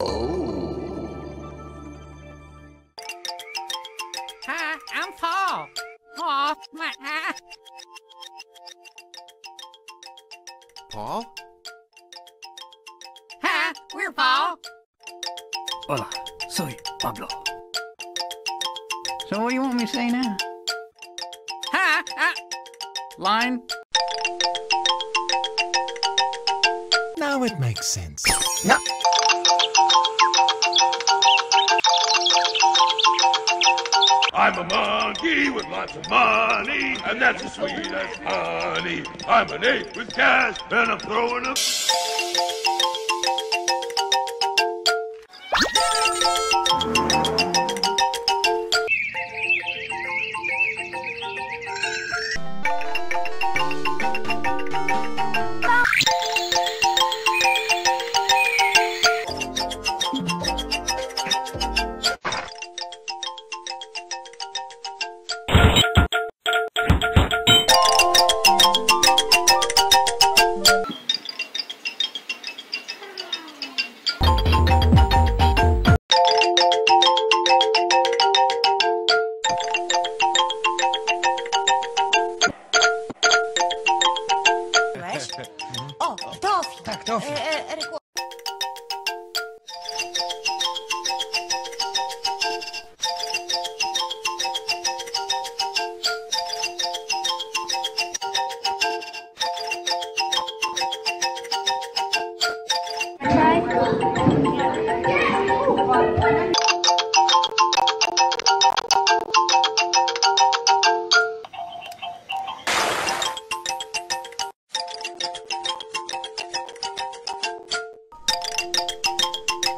Hi, I'm Paul. Aw, my, ah. Paul? Hi, we're Paul. Hola, soy Pablo. So what do you want me to say now? Hi, uh, Line? Now it makes sense. I'm a monkey with lots of money, and that's as sweet as honey. I'm an ape with cash, and I'm throwing a. O, Tofi. Tak, Tofi. E, e, reku-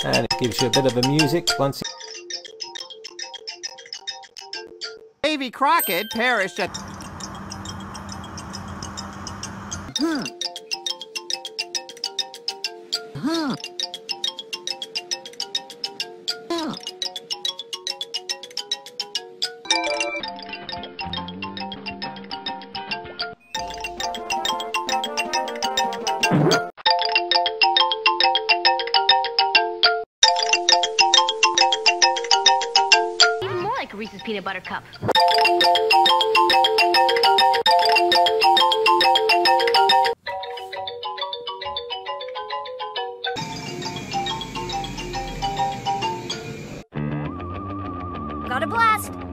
And it gives you a bit of a music once. Davy Crockett perished at. More like a Reese's peanut butter cup. Got a blast!